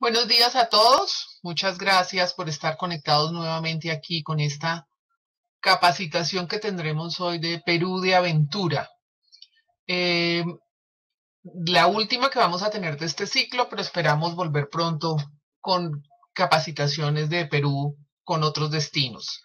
Buenos días a todos. Muchas gracias por estar conectados nuevamente aquí con esta capacitación que tendremos hoy de Perú de Aventura. Eh, la última que vamos a tener de este ciclo, pero esperamos volver pronto con capacitaciones de Perú con otros destinos.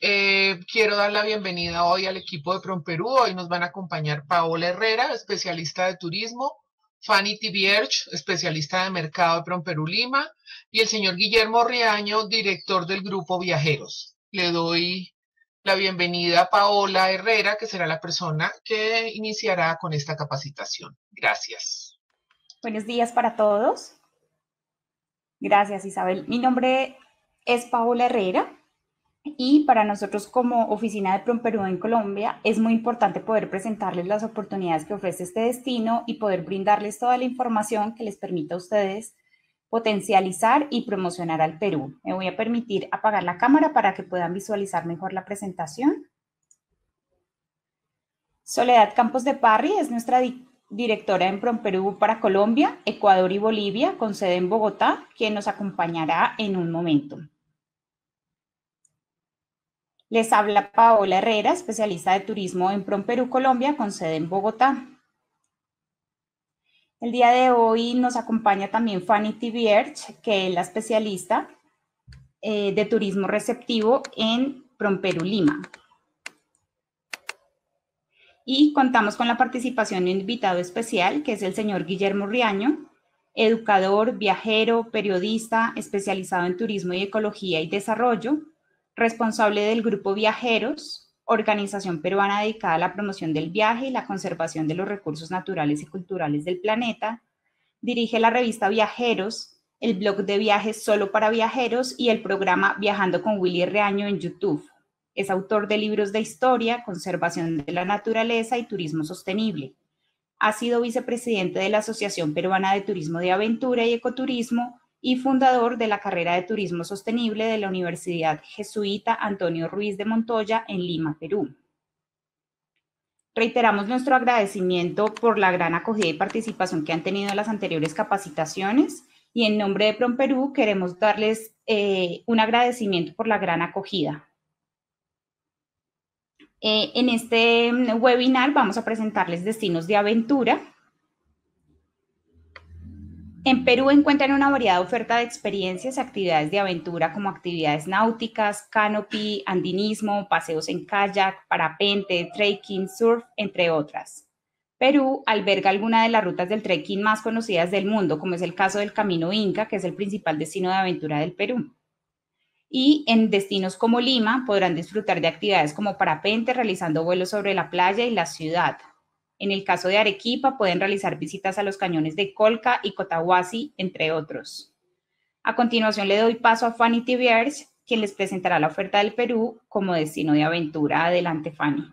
Eh, quiero dar la bienvenida hoy al equipo de PROMPERÚ. Hoy nos van a acompañar Paola Herrera, especialista de turismo, Fanny Tibierch, especialista de mercado de Promperú Lima, y el señor Guillermo Riaño, director del grupo Viajeros. Le doy la bienvenida a Paola Herrera, que será la persona que iniciará con esta capacitación. Gracias. Buenos días para todos. Gracias, Isabel. Mi nombre es Paola Herrera. Y para nosotros como Oficina de Perú en Colombia es muy importante poder presentarles las oportunidades que ofrece este destino y poder brindarles toda la información que les permita a ustedes potencializar y promocionar al Perú. Me voy a permitir apagar la cámara para que puedan visualizar mejor la presentación. Soledad Campos de Parry es nuestra directora en Perú para Colombia, Ecuador y Bolivia, con sede en Bogotá, quien nos acompañará en un momento. Les habla Paola Herrera, especialista de turismo en Prom Perú, Colombia, con sede en Bogotá. El día de hoy nos acompaña también Fanny Tibierch, que es la especialista eh, de turismo receptivo en Prom Perú, Lima. Y contamos con la participación de un invitado especial, que es el señor Guillermo Riaño, educador, viajero, periodista, especializado en turismo y ecología y desarrollo, responsable del Grupo Viajeros, organización peruana dedicada a la promoción del viaje y la conservación de los recursos naturales y culturales del planeta. Dirige la revista Viajeros, el blog de viajes solo para viajeros y el programa Viajando con Willy Reaño en YouTube. Es autor de libros de historia, conservación de la naturaleza y turismo sostenible. Ha sido vicepresidente de la Asociación Peruana de Turismo de Aventura y Ecoturismo y fundador de la carrera de Turismo Sostenible de la Universidad Jesuita Antonio Ruiz de Montoya en Lima, Perú. Reiteramos nuestro agradecimiento por la gran acogida y participación que han tenido en las anteriores capacitaciones y en nombre de Prom Perú queremos darles eh, un agradecimiento por la gran acogida. Eh, en este webinar vamos a presentarles destinos de aventura en Perú encuentran una variada oferta de experiencias actividades de aventura como actividades náuticas, canopy, andinismo, paseos en kayak, parapente, trekking, surf, entre otras. Perú alberga algunas de las rutas del trekking más conocidas del mundo, como es el caso del Camino Inca, que es el principal destino de aventura del Perú. Y en destinos como Lima podrán disfrutar de actividades como parapente, realizando vuelos sobre la playa y la ciudad, en el caso de Arequipa, pueden realizar visitas a los cañones de Colca y Cotahuasi, entre otros. A continuación, le doy paso a Fanny Tibiers, quien les presentará la oferta del Perú como destino de aventura. Adelante, Fanny.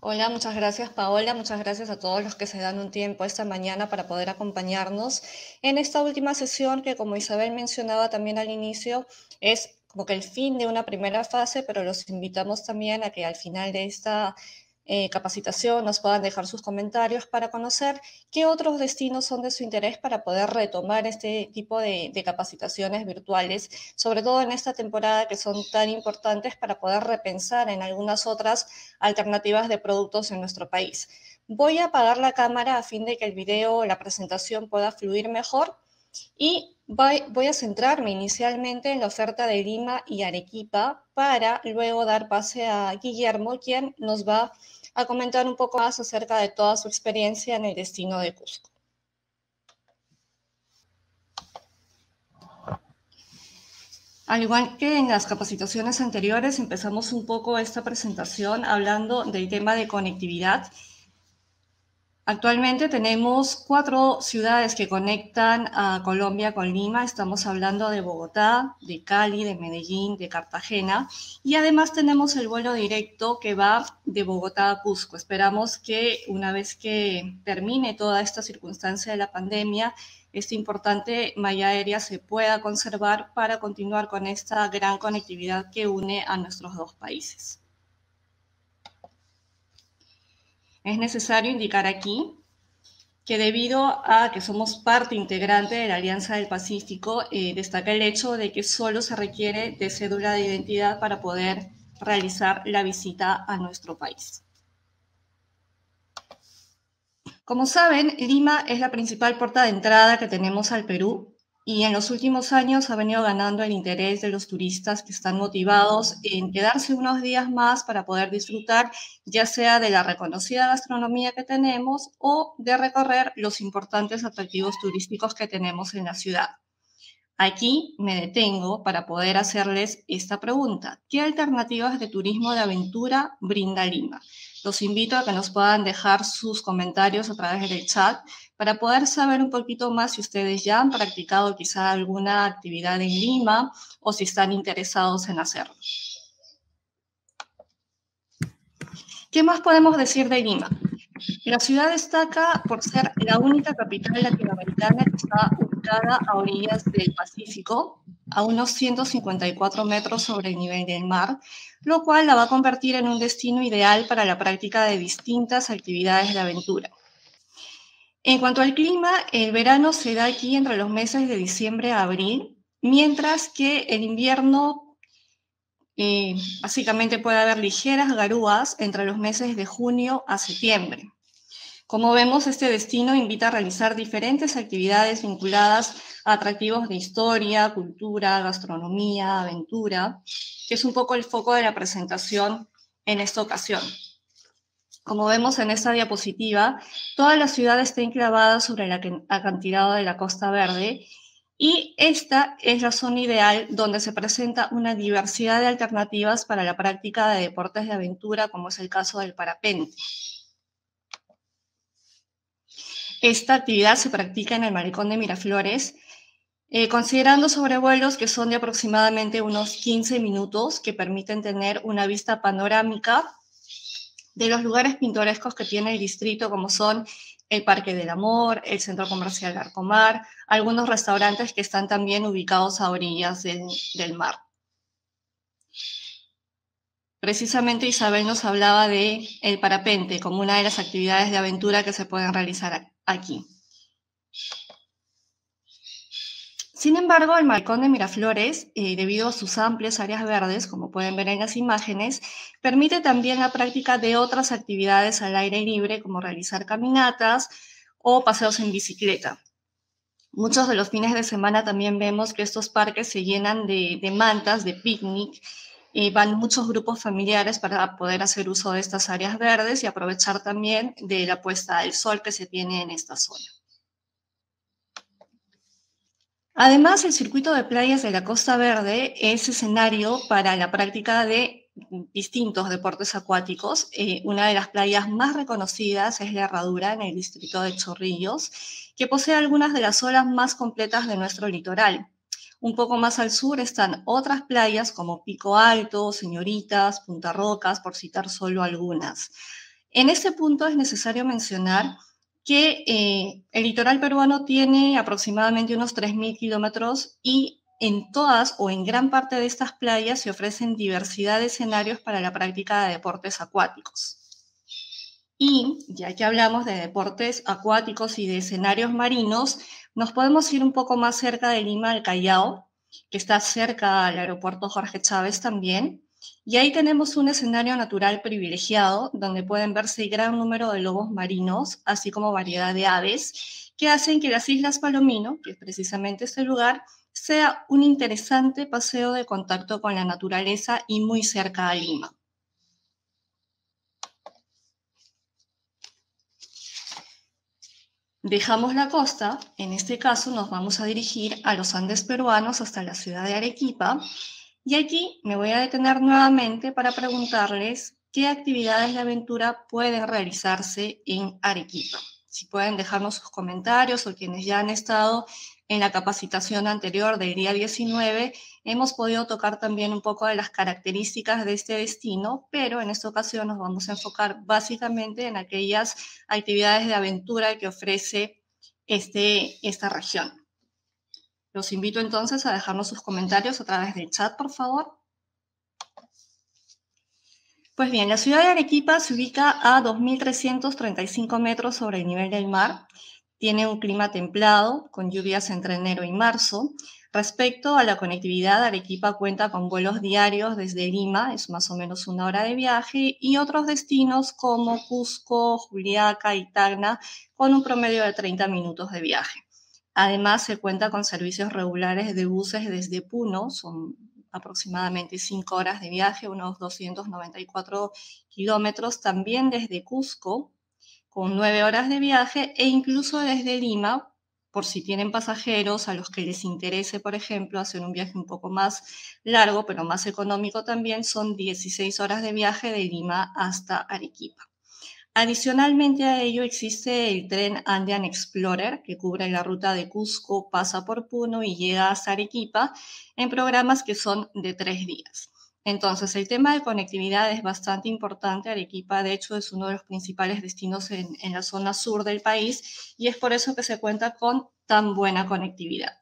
Hola, muchas gracias Paola, muchas gracias a todos los que se dan un tiempo esta mañana para poder acompañarnos en esta última sesión que como Isabel mencionaba también al inicio es como que el fin de una primera fase, pero los invitamos también a que al final de esta eh, capacitación nos puedan dejar sus comentarios para conocer qué otros destinos son de su interés para poder retomar este tipo de, de, capacitaciones virtuales, sobre todo en esta temporada que son tan importantes para poder repensar en algunas otras alternativas de productos en nuestro país. Voy a apagar la cámara a fin de que el video o la presentación pueda fluir mejor y Voy a centrarme inicialmente en la oferta de Lima y Arequipa para luego dar pase a Guillermo, quien nos va a comentar un poco más acerca de toda su experiencia en el destino de Cusco. Al igual que en las capacitaciones anteriores, empezamos un poco esta presentación hablando del tema de conectividad Actualmente tenemos cuatro ciudades que conectan a Colombia con Lima. Estamos hablando de Bogotá, de Cali, de Medellín, de Cartagena. Y además tenemos el vuelo directo que va de Bogotá a Cusco. Esperamos que una vez que termine toda esta circunstancia de la pandemia, esta importante malla aérea se pueda conservar para continuar con esta gran conectividad que une a nuestros dos países. Es necesario indicar aquí que debido a que somos parte integrante de la Alianza del Pacífico, eh, destaca el hecho de que solo se requiere de cédula de identidad para poder realizar la visita a nuestro país. Como saben, Lima es la principal puerta de entrada que tenemos al Perú y en los últimos años ha venido ganando el interés de los turistas que están motivados en quedarse unos días más para poder disfrutar ya sea de la reconocida gastronomía que tenemos o de recorrer los importantes atractivos turísticos que tenemos en la ciudad. Aquí me detengo para poder hacerles esta pregunta. ¿Qué alternativas de turismo de aventura brinda Lima? Los invito a que nos puedan dejar sus comentarios a través del chat para poder saber un poquito más si ustedes ya han practicado quizá alguna actividad en Lima o si están interesados en hacerlo. ¿Qué más podemos decir de Lima? La ciudad destaca por ser la única capital latinoamericana que está ubicada a orillas del Pacífico, a unos 154 metros sobre el nivel del mar, lo cual la va a convertir en un destino ideal para la práctica de distintas actividades de aventura. En cuanto al clima, el verano se da aquí entre los meses de diciembre a abril, mientras que el invierno eh, básicamente puede haber ligeras garúas entre los meses de junio a septiembre. Como vemos, este destino invita a realizar diferentes actividades vinculadas a atractivos de historia, cultura, gastronomía, aventura, que es un poco el foco de la presentación en esta ocasión. Como vemos en esta diapositiva, toda la ciudad está enclavada sobre el acantilado de la Costa Verde y esta es la zona ideal donde se presenta una diversidad de alternativas para la práctica de deportes de aventura, como es el caso del parapente. Esta actividad se practica en el malecón de Miraflores, eh, considerando sobrevuelos que son de aproximadamente unos 15 minutos, que permiten tener una vista panorámica de los lugares pintorescos que tiene el distrito, como son el Parque del Amor, el Centro Comercial Arcomar, algunos restaurantes que están también ubicados a orillas del, mar. Precisamente Isabel nos hablaba de el parapente como una de las actividades de aventura que se pueden realizar aquí. Sin embargo, el Malcón de Miraflores, eh, debido a sus amplias áreas verdes, como pueden ver en las imágenes, permite también la práctica de otras actividades al aire libre, como realizar caminatas o paseos en bicicleta. Muchos de los fines de semana también vemos que estos parques se llenan de, mantas, de picnic, y van muchos grupos familiares para poder hacer uso de estas áreas verdes y aprovechar también de la puesta del sol que se tiene en esta zona. Además, el circuito de playas de la Costa Verde es escenario para la práctica de distintos deportes acuáticos. Eh, una de las playas más reconocidas es la Herradura en el distrito de Chorrillos, que posee algunas de las olas más completas de nuestro litoral. Un poco más al sur están otras playas como Pico Alto, Señoritas, Punta Rocas, por citar solo algunas. En este punto es necesario mencionar que eh, el litoral peruano tiene aproximadamente unos 3.000 kilómetros y en todas o en gran parte de estas playas se ofrecen diversidad de escenarios para la práctica de deportes acuáticos. Y ya que hablamos de deportes acuáticos y de escenarios marinos, nos podemos ir un poco más cerca de Lima, al Callao, que está cerca al aeropuerto Jorge Chávez también, y ahí tenemos un escenario natural privilegiado donde pueden verse gran número de lobos marinos, así como variedad de aves, que hacen que las Islas Palomino, que es precisamente este lugar, sea un interesante paseo de contacto con la naturaleza y muy cerca a Lima. Dejamos la costa, en este caso nos vamos a dirigir a los Andes peruanos hasta la ciudad de Arequipa, y aquí me voy a detener nuevamente para preguntarles qué actividades de aventura pueden realizarse en Arequipa. Si pueden dejarnos sus comentarios o quienes ya han estado en la capacitación anterior del día 19, hemos podido tocar también un poco de las características de este destino, pero en esta ocasión nos vamos a enfocar básicamente en aquellas actividades de aventura que ofrece este, esta región. Los invito entonces a dejarnos sus comentarios a través del chat, por favor. Pues bien, la ciudad de Arequipa se ubica a 2.335 metros sobre el nivel del mar. tiene un clima templado, con lluvias entre enero y marzo. Respecto a la conectividad, Arequipa cuenta con vuelos diarios desde Lima, es más o menos una hora de viaje, y otros destinos como Cusco, Juliaca y Tacna, con un promedio de 30 minutos de viaje. Además, se cuenta con servicios regulares de buses desde Puno, son aproximadamente 5 horas de viaje, unos 294 kilómetros, también desde Cusco, con 9 horas de viaje, e incluso desde Lima, por si tienen pasajeros a los que les interese, por ejemplo, hacer un viaje un poco más largo, pero más económico también, son 16 horas de viaje de Lima hasta Arequipa. Adicionalmente a ello existe el tren Andean Explorer que cubre la ruta de Cusco, pasa por Puno y llega a Arequipa en programas que son de tres días. Entonces, el tema de conectividad es bastante importante. Arequipa, de hecho, es uno de los principales destinos en, en la zona sur del país y es por eso que se cuenta con tan buena conectividad.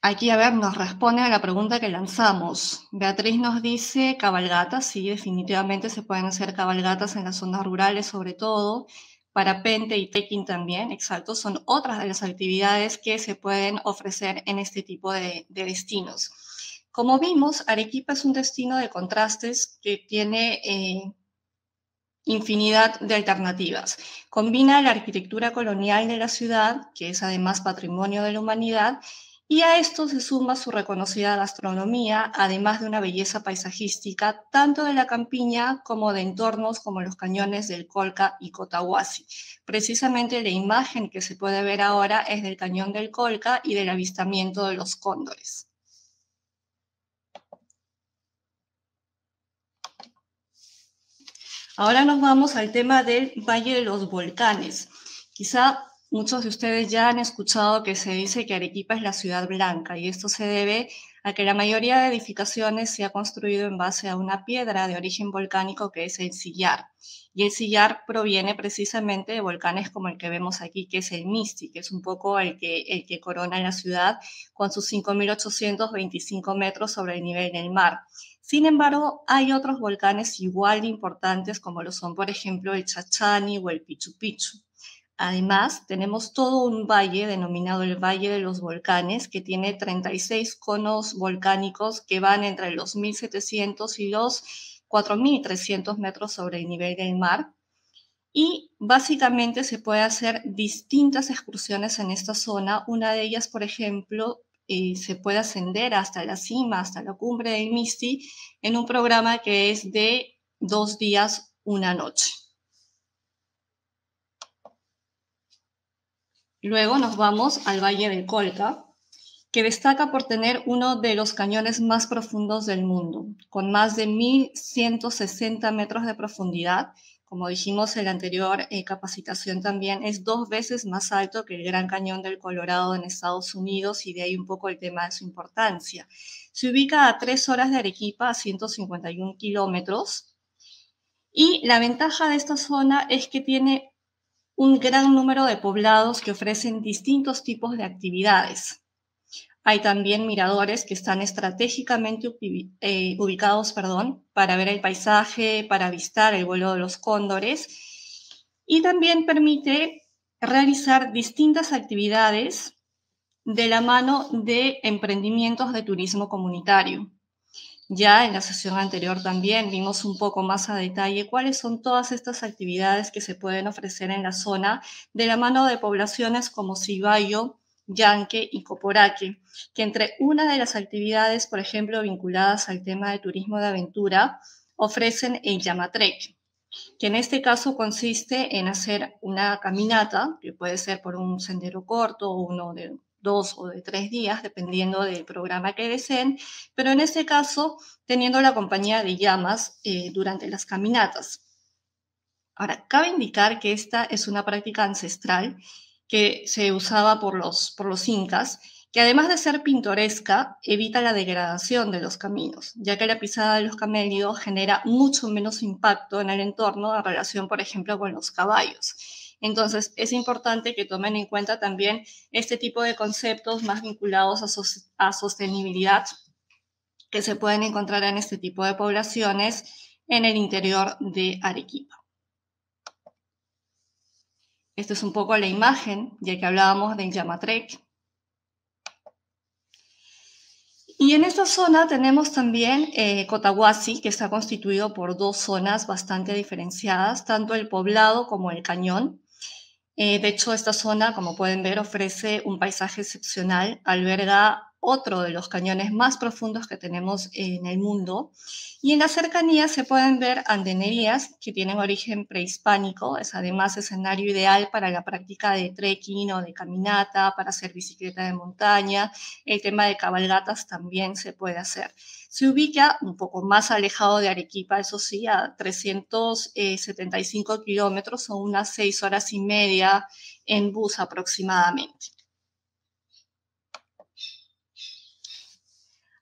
Aquí, a ver, nos responde a la pregunta que lanzamos. Beatriz nos dice cabalgatas, sí, definitivamente se pueden hacer cabalgatas en las zonas rurales sobre todo, parapente y trekking también, exacto, son otras de las actividades que se pueden ofrecer en este tipo de, destinos. Como vimos, Arequipa es un destino de contrastes que tiene eh, infinidad de alternativas. Combina la arquitectura colonial de la ciudad, que es además patrimonio de la humanidad, y a esto se suma su reconocida gastronomía, además de una belleza paisajística, tanto de la campiña como de entornos como los cañones del Colca y Cotahuasi. Precisamente la imagen que se puede ver ahora es del cañón del Colca y del avistamiento de los cóndores. Ahora nos vamos al tema del Valle de los Volcanes. Quizá Muchos de ustedes ya han escuchado que se dice que Arequipa es la ciudad blanca y esto se debe a que la mayoría de edificaciones se ha construido en base a una piedra de origen volcánico que es el sillar. Y el sillar proviene precisamente de volcanes como el que vemos aquí, que es el Misti, que es un poco el que, el que corona la ciudad con sus 5.825 metros sobre el nivel del mar. Sin embargo, hay otros volcanes igual de importantes como lo son, por ejemplo, el Chachani o el Pichu Pichu. Además, tenemos todo un valle denominado el Valle de los Volcanes, que tiene 36 conos volcánicos que van entre los 1.700 y los 4.300 metros sobre el nivel del mar. Y básicamente se puede hacer distintas excursiones en esta zona. Una de ellas, por ejemplo, eh, se puede ascender hasta la cima, hasta la cumbre del Misti, en un programa que es de dos días, una noche. Luego nos vamos al Valle del Colca, que destaca por tener uno de los cañones más profundos del mundo, con más de 1.160 metros de profundidad. Como dijimos en la anterior eh, capacitación también, es dos veces más alto que el Gran Cañón del Colorado en Estados Unidos y de ahí un poco el tema de su importancia. Se ubica a tres horas de Arequipa, a 151 kilómetros. Y la ventaja de esta zona es que tiene un gran número de poblados que ofrecen distintos tipos de actividades. Hay también miradores que están estratégicamente eh, ubicados perdón, para ver el paisaje, para avistar el vuelo de los cóndores y también permite realizar distintas actividades de la mano de emprendimientos de turismo comunitario. Ya en la sesión anterior también vimos un poco más a detalle cuáles son todas estas actividades que se pueden ofrecer en la zona de la mano de poblaciones como Cibayo, Yanque y Coporaque, que entre una de las actividades, por ejemplo, vinculadas al tema de turismo de aventura, ofrecen el Yamatrek, que en este caso consiste en hacer una caminata, que puede ser por un sendero corto o uno de dos o de tres días, dependiendo del programa que deseen, pero en este caso teniendo la compañía de llamas eh, durante las caminatas. Ahora, cabe indicar que esta es una práctica ancestral que se usaba por los, por los incas, que además de ser pintoresca, evita la degradación de los caminos, ya que la pisada de los camélidos genera mucho menos impacto en el entorno en relación, por ejemplo, con los caballos. Entonces, es importante que tomen en cuenta también este tipo de conceptos más vinculados a, sostenibilidad que se pueden encontrar en este tipo de poblaciones en el interior de Arequipa. Esta es un poco la imagen, ya que hablábamos del Yamatrek. Y en esta zona tenemos también eh, Cotahuasi, que está constituido por dos zonas bastante diferenciadas, tanto el poblado como el cañón. Eh, de hecho, esta zona, como pueden ver, ofrece un paisaje excepcional, alberga otro de los cañones más profundos que tenemos en el mundo. Y en la cercanía se pueden ver andenerías que tienen origen prehispánico, es además escenario ideal para la práctica de trekking o de caminata, para hacer bicicleta de montaña. El tema de cabalgatas también se puede hacer. Se ubica un poco más alejado de Arequipa, eso sí, a 375 kilómetros o unas seis horas y media en bus aproximadamente.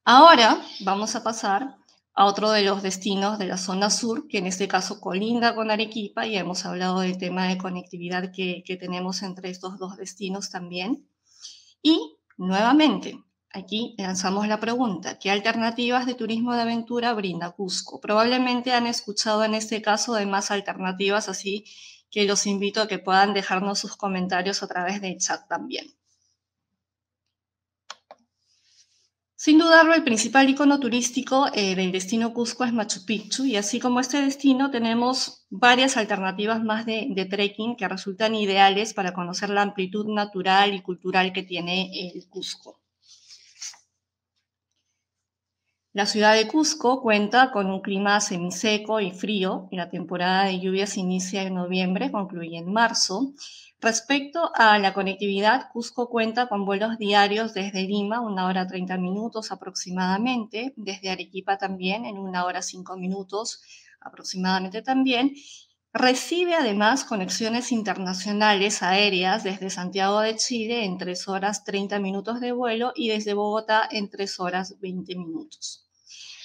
Ahora vamos a pasar a otro de los destinos de la zona sur, que en este caso colinda con Arequipa, y hemos hablado del tema de conectividad que, tenemos entre estos dos destinos también. Y nuevamente, aquí lanzamos la pregunta, ¿qué alternativas de turismo de aventura brinda Cusco? Probablemente han escuchado en este caso de más alternativas, así que los invito a que puedan dejarnos sus comentarios a través del chat también. Sin dudarlo, el principal icono turístico eh, del destino Cusco es Machu Picchu y así como este destino tenemos varias alternativas más de, de, trekking que resultan ideales para conocer la amplitud natural y cultural que tiene el Cusco. La ciudad de Cusco cuenta con un clima semiseco y frío y la temporada de lluvias inicia en noviembre, concluye en marzo Respecto a la conectividad, Cusco cuenta con vuelos diarios desde Lima, una hora 30 minutos aproximadamente, desde Arequipa también, en una hora 5 minutos aproximadamente también. Recibe además conexiones internacionales aéreas desde Santiago de Chile en 3 horas 30 minutos de vuelo y desde Bogotá en 3 horas 20 minutos.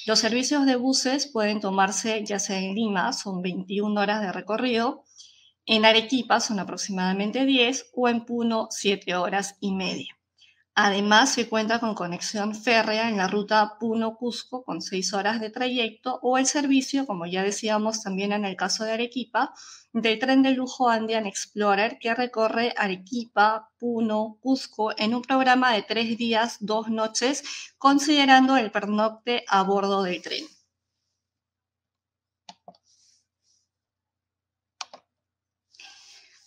Los servicios de buses pueden tomarse ya sea en Lima, son 21 horas de recorrido, en Arequipa son aproximadamente 10 o en Puno 7 horas y media. Además, se cuenta con conexión férrea en la ruta Puno-Cusco con 6 horas de trayecto o el servicio, como ya decíamos también en el caso de Arequipa, del tren de lujo Andean Explorer que recorre Arequipa, Puno, Cusco en un programa de 3 días, 2 noches, considerando el pernocte a bordo del tren.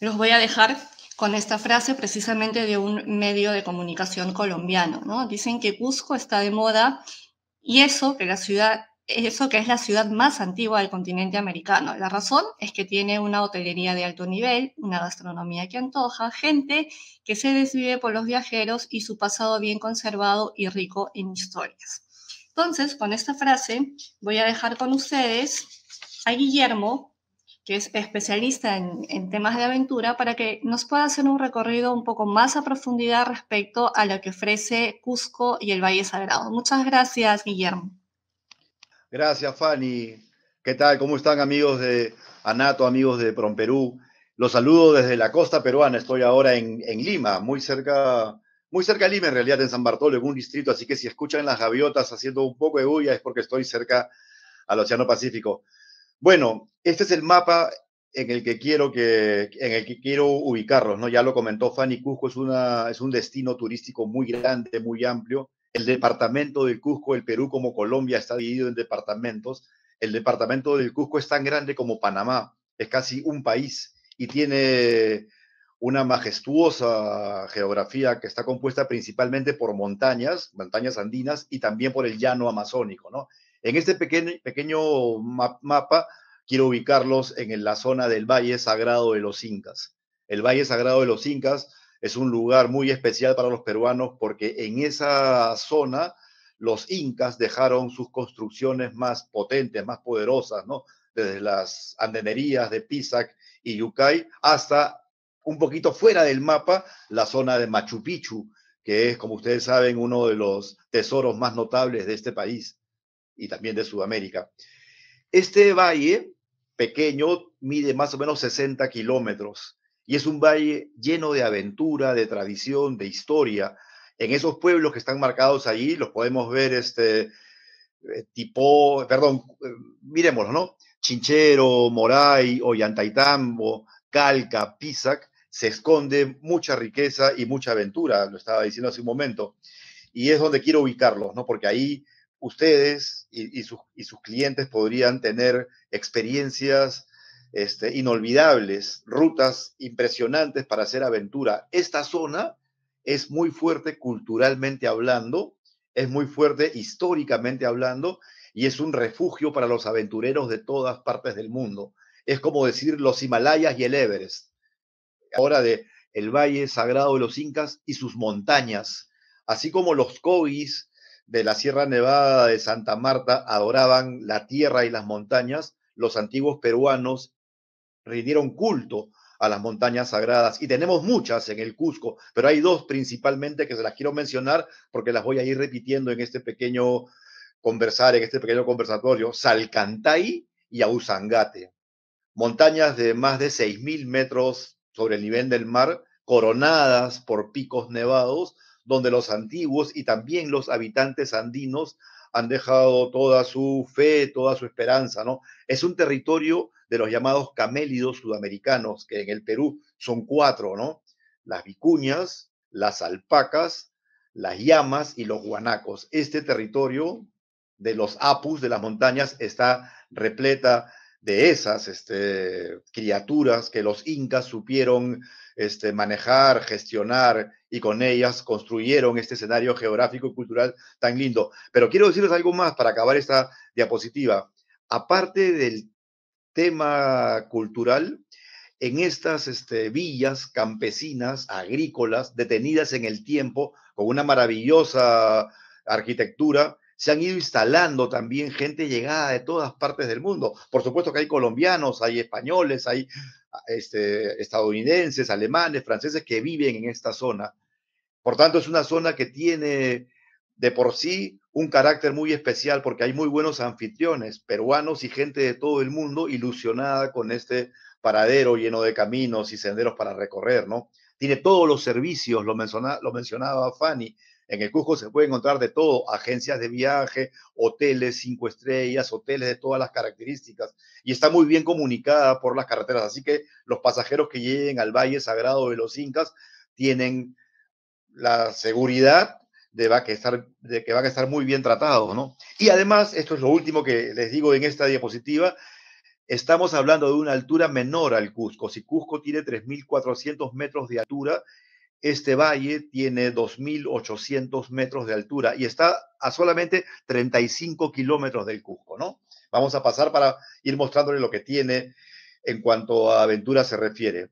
Los voy a dejar con esta frase precisamente de un medio de comunicación colombiano, ¿no? Dicen que Cusco está de moda y eso que la ciudad eso que es la ciudad más antigua del continente americano. La razón es que tiene una hotelería de alto nivel, una gastronomía que antoja, gente que se desvive por los viajeros y su pasado bien conservado y rico en historias. Entonces, con esta frase voy a dejar con ustedes a Guillermo que es especialista en, temas de aventura, para que nos pueda hacer un recorrido un poco más a profundidad respecto a lo que ofrece Cusco y el Valle Sagrado. Muchas gracias, Guillermo. Gracias, Fanny. ¿Qué tal? ¿Cómo están amigos de Anato, amigos de Perú? Los saludo desde la costa peruana. Estoy ahora en, en, Lima, muy cerca, muy cerca de Lima, en realidad en San Bartolo, en un distrito. Así que si escuchan las gaviotas haciendo un poco de bulla es porque estoy cerca al Océano Pacífico. Bueno, este es el mapa en el que quiero, que, en el que quiero ubicarlos, ¿no? Ya lo comentó Fanny, Cusco es, una, es un destino turístico muy grande, muy amplio. El departamento del Cusco, el Perú como Colombia, está dividido en departamentos. El departamento del Cusco es tan grande como Panamá, es casi un país y tiene una majestuosa geografía que está compuesta principalmente por montañas, montañas andinas y también por el llano amazónico, ¿no? En este pequeño, mapa quiero ubicarlos en la zona del Valle Sagrado de los Incas. El Valle Sagrado de los Incas es un lugar muy especial para los peruanos porque en esa zona los incas dejaron sus construcciones más potentes, más poderosas, ¿no? Desde las andenerías de Pisac y Yucay hasta un poquito fuera del mapa, la zona de Machu Picchu, que es, como ustedes saben, uno de los tesoros más notables de este país y también de Sudamérica. Este valle pequeño mide más o menos 60 kilómetros y es un valle lleno de aventura, de tradición, de historia. En esos pueblos que están marcados allí los podemos ver este, eh, tipo, perdón, eh, miremoslo, ¿no? Chinchero, Moray, Ollantaytambo, Calca, Pisac, se esconde mucha riqueza y mucha aventura, lo estaba diciendo hace un momento. Y es donde quiero ubicarlos, ¿no? Porque ahí ustedes y, sus, clientes podrían tener experiencias este, inolvidables, rutas impresionantes para hacer aventura. Esta zona es muy fuerte culturalmente hablando, es muy fuerte históricamente hablando y es un refugio para los aventureros de todas partes del mundo. Es como decir los Himalayas y el Everest. Ahora de el Valle Sagrado de los Incas y sus montañas, así como los Cois de la Sierra Nevada de Santa Marta adoraban la tierra y las montañas, los antiguos peruanos rindieron culto a las montañas sagradas. Y tenemos muchas en el Cusco, pero hay dos principalmente que se las quiero mencionar porque las voy a ir repitiendo en este pequeño conversar, en este pequeño conversatorio, Salcantay y Ausangate, montañas de más de 6.000 metros sobre el nivel del mar, coronadas por picos nevados, donde los antiguos y también los habitantes andinos han dejado toda su fe, toda su esperanza, ¿no? Es un territorio de los llamados camélidos sudamericanos, que en el Perú son cuatro, ¿no? Las vicuñas, las alpacas, las llamas y los guanacos. Este territorio de los apus de las montañas está repleta de esas este, criaturas que los incas supieron este, manejar, gestionar y con ellas construyeron este escenario geográfico y cultural tan lindo. Pero quiero decirles algo más para acabar esta diapositiva. Aparte del tema cultural, en estas este, villas campesinas, agrícolas, detenidas en el tiempo, con una maravillosa arquitectura, se han ido instalando también gente llegada de todas partes del mundo. Por supuesto que hay colombianos, hay españoles, hay este, estadounidenses, alemanes, franceses que viven en esta zona. Por tanto, es una zona que tiene de por sí un carácter muy especial porque hay muy buenos anfitriones, peruanos y gente de todo el mundo ilusionada con este paradero lleno de caminos y senderos para recorrer, ¿no? Tiene todos los servicios, lo, lo mencionaba Fanny, en el Cusco se puede encontrar de todo, agencias de viaje, hoteles cinco estrellas, hoteles de todas las características, y está muy bien comunicada por las carreteras. Así que los pasajeros que lleguen al Valle Sagrado de los Incas tienen la seguridad de, que estar, de que van a estar muy bien tratados, ¿no? Y además, esto es lo último que les digo en esta diapositiva, estamos hablando de una altura menor al Cusco. Si Cusco tiene 3.400 metros de altura, este valle tiene 2.800 metros de altura y está a solamente 35 kilómetros del Cusco, ¿no? Vamos a pasar para ir mostrándole lo que tiene en cuanto a aventura se refiere.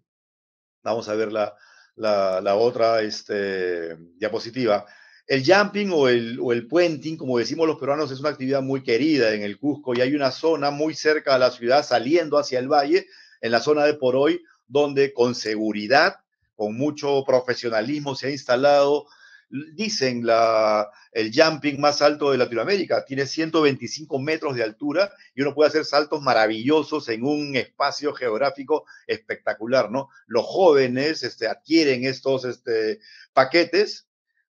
Vamos a ver la, la, otra este, diapositiva. El jumping o el, o puenting, como decimos los peruanos, es una actividad muy querida en el Cusco y hay una zona muy cerca a la ciudad saliendo hacia el valle, en la zona de Poroy, donde con seguridad con mucho profesionalismo se ha instalado, dicen, la, el jumping más alto de Latinoamérica. Tiene 125 metros de altura y uno puede hacer saltos maravillosos en un espacio geográfico espectacular, ¿no? Los jóvenes este, adquieren estos este, paquetes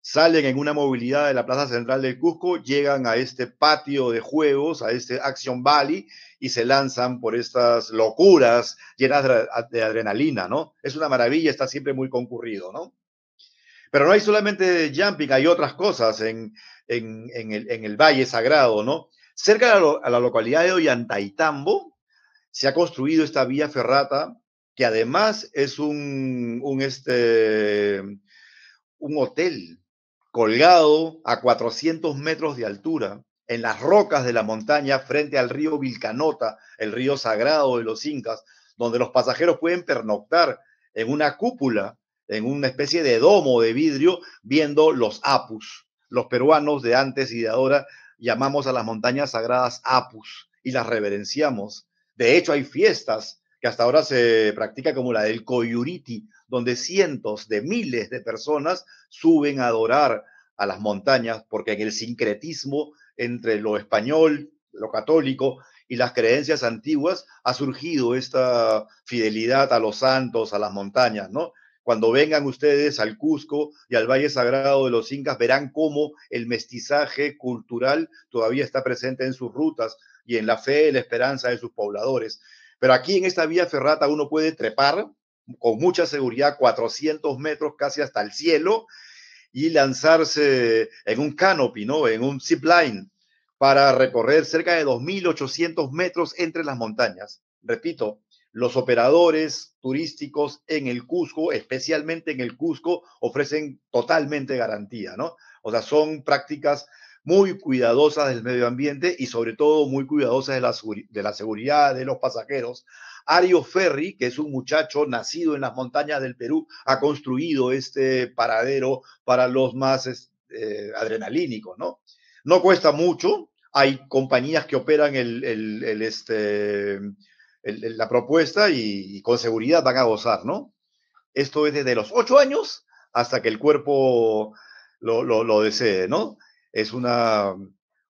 salen en una movilidad de la Plaza Central del Cusco, llegan a este patio de juegos, a este Action Valley, y se lanzan por estas locuras llenas de adrenalina, ¿no? Es una maravilla, está siempre muy concurrido, ¿no? Pero no hay solamente jumping, hay otras cosas en, en, el, Valle Sagrado, ¿no? Cerca a la, localidad de Ollantaytambo se ha construido esta vía ferrata que además es un, un, este, un hotel colgado a 400 metros de altura en las rocas de la montaña frente al río Vilcanota, el río sagrado de los incas, donde los pasajeros pueden pernoctar en una cúpula, en una especie de domo de vidrio, viendo los apus. Los peruanos de antes y de ahora llamamos a las montañas sagradas apus y las reverenciamos. De hecho, hay fiestas que hasta ahora se practica como la del Coyuriti, donde cientos de miles de personas suben a adorar a las montañas, porque en el sincretismo entre lo español, lo católico y las creencias antiguas ha surgido esta fidelidad a los santos, a las montañas, ¿no? Cuando vengan ustedes al Cusco y al Valle Sagrado de los Incas, verán cómo el mestizaje cultural todavía está presente en sus rutas y en la fe y la esperanza de sus pobladores. Pero aquí en esta vía ferrata uno puede trepar con mucha seguridad 400 metros casi hasta el cielo y lanzarse en un canopy, ¿no? En un zip line para recorrer cerca de 2.800 metros entre las montañas. Repito, los operadores turísticos en el Cusco, especialmente en el Cusco, ofrecen totalmente garantía, ¿no? O sea, son prácticas muy cuidadosas del medio ambiente y sobre todo muy cuidadosas de la, de la seguridad de los pasajeros. Ario Ferri, que es un muchacho nacido en las montañas del Perú, ha construido este paradero para los más eh, adrenalínicos, ¿no? No cuesta mucho, hay compañías que operan el, este, la propuesta y, con seguridad van a gozar, ¿no? Esto es desde los ocho años hasta que el cuerpo lo, desee, ¿no? Es una,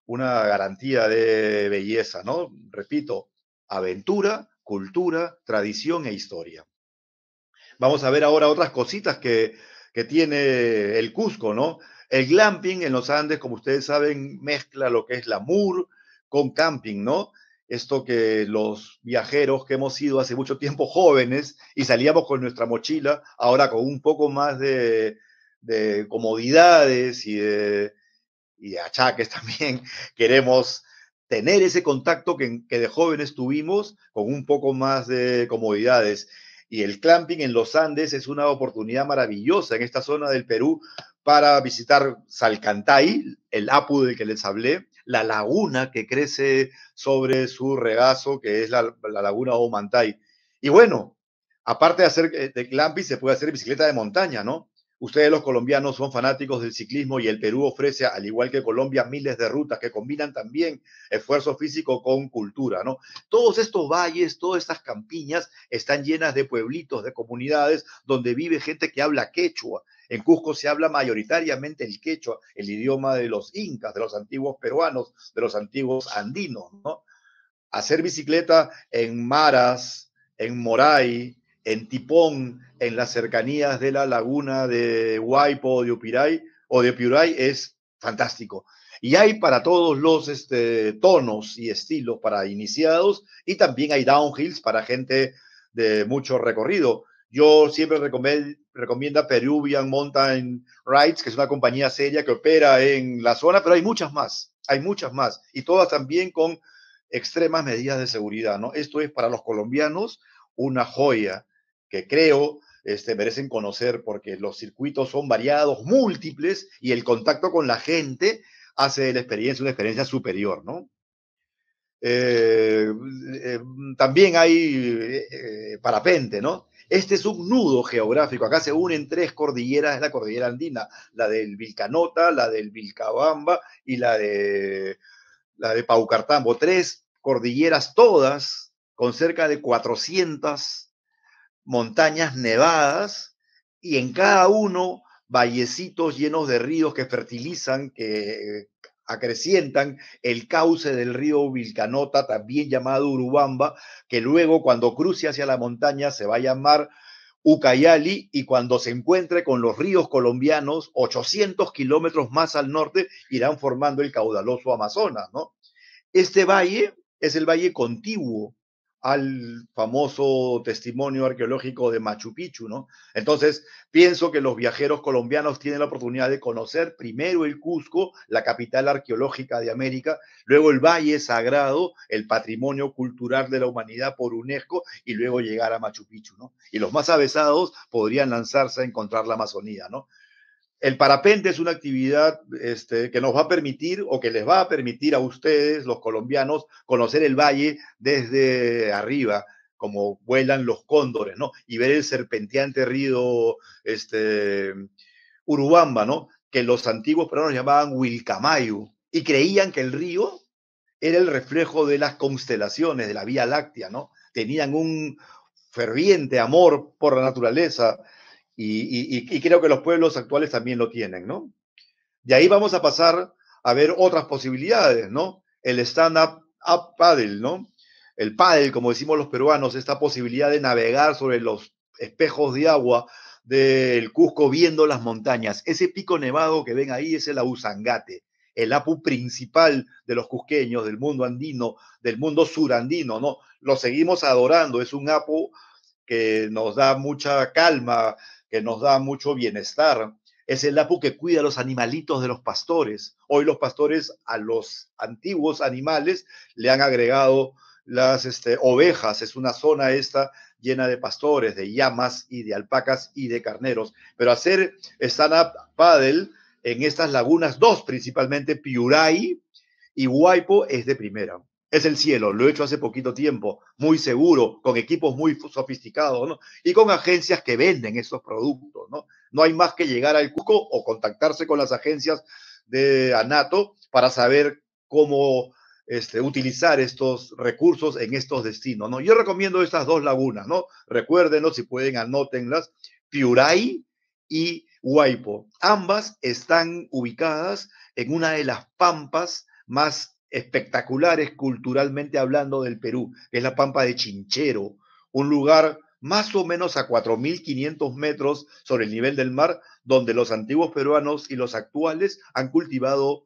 una garantía de belleza, ¿no? Repito, aventura, cultura, tradición e historia. Vamos a ver ahora otras cositas que, que tiene el Cusco, ¿no? El glamping en los Andes, como ustedes saben, mezcla lo que es la MUR con camping, ¿no? esto que los viajeros que hemos sido hace mucho tiempo jóvenes y salíamos con nuestra mochila, ahora con un poco más de, comodidades y de, achaques también, queremos tener ese contacto que, de jóvenes tuvimos con un poco más de comodidades. Y el clamping en los Andes es una oportunidad maravillosa en esta zona del Perú para visitar Salcantay, el Apu del que les hablé, la laguna que crece sobre su regazo, que es la, laguna Omantay. Y bueno, aparte de hacer eh, de glamping, se puede hacer bicicleta de montaña, ¿no? Ustedes los colombianos son fanáticos del ciclismo y el Perú ofrece, al igual que Colombia, miles de rutas que combinan también esfuerzo físico con cultura, ¿no? Todos estos valles, todas estas campiñas están llenas de pueblitos, de comunidades donde vive gente que habla quechua, en Cusco se habla mayoritariamente el quechua, el idioma de los incas, de los antiguos peruanos, de los antiguos andinos, ¿no? Hacer bicicleta en Maras, en Moray, en Tipón, en las cercanías de la laguna de Huaypo o de Upiray, o de Piuray es fantástico. Y hay para todos los este, tonos y estilos para iniciados y también hay downhills para gente de mucho recorrido. Yo siempre recomiendo, Peruvian Mountain Rides, que es una compañía seria que opera en la zona, pero hay muchas más, hay muchas más, y todas también con extremas medidas de seguridad, ¿no? Esto es para los colombianos una joya que creo este, merecen conocer porque los circuitos son variados, múltiples, y el contacto con la gente hace de la experiencia una experiencia superior, ¿no? Eh, eh, también hay eh, parapente, ¿no? Este es un nudo geográfico. Acá se unen tres cordilleras, es la cordillera andina, la del Vilcanota, la del Vilcabamba y la de, la de Paucartambo. Tres cordilleras todas con cerca de 400 montañas nevadas y en cada uno vallecitos llenos de ríos que fertilizan, que acrecientan el cauce del río Vilcanota, también llamado Urubamba, que luego cuando cruce hacia la montaña se va a llamar Ucayali y cuando se encuentre con los ríos colombianos, 800 kilómetros más al norte, irán formando el caudaloso Amazonas, ¿no? Este valle es el valle contiguo al famoso testimonio arqueológico de Machu Picchu, ¿no? Entonces, pienso que los viajeros colombianos tienen la oportunidad de conocer primero el Cusco, la capital arqueológica de América, luego el Valle Sagrado, el patrimonio cultural de la humanidad por UNESCO, y luego llegar a Machu Picchu, ¿no? Y los más avesados podrían lanzarse a encontrar la Amazonía, ¿no? El parapente es una actividad este, que nos va a permitir o que les va a permitir a ustedes, los colombianos, conocer el valle desde arriba, como vuelan los cóndores, ¿no? Y ver el serpenteante río este, Urubamba, ¿no? Que los antiguos peruanos llamaban Wilcamayu y creían que el río era el reflejo de las constelaciones, de la Vía Láctea, ¿no? Tenían un ferviente amor por la naturaleza y, creo que los pueblos actuales también lo tienen, ¿no? De ahí vamos a pasar a ver otras posibilidades, ¿no? El stand-up up paddle, ¿no? El paddle, como decimos los peruanos, esta posibilidad de navegar sobre los espejos de agua del Cusco viendo las montañas. Ese pico nevado que ven ahí es el Ausangate, el apu principal de los cusqueños, del mundo andino, del mundo surandino, ¿no? Lo seguimos adorando, es un apu que nos da mucha calma, que nos da mucho bienestar. Es el apu que cuida a los animalitos de los pastores. Hoy los pastores a los antiguos animales le han agregado las este, ovejas. Es una zona esta llena de pastores, de llamas y de alpacas y de carneros. Pero hacer stand-up paddle en estas lagunas, dos principalmente, Piuray y Huaypo, es de primera. Es el cielo, lo he hecho hace poquito tiempo, muy seguro, con equipos muy sofisticados, ¿no? Y con agencias que venden esos productos, ¿no? No hay más que llegar al Cuco o contactarse con las agencias de ANATO para saber cómo este, utilizar estos recursos en estos destinos, ¿no? Yo recomiendo estas dos lagunas, ¿no? Recuérdenlo, si pueden, anótenlas, Piuray y Huaypo. Ambas están ubicadas en una de las pampas más espectaculares culturalmente hablando del Perú, que es la pampa de Chinchero, un lugar más o menos a 4.500 metros sobre el nivel del mar, donde los antiguos peruanos y los actuales han cultivado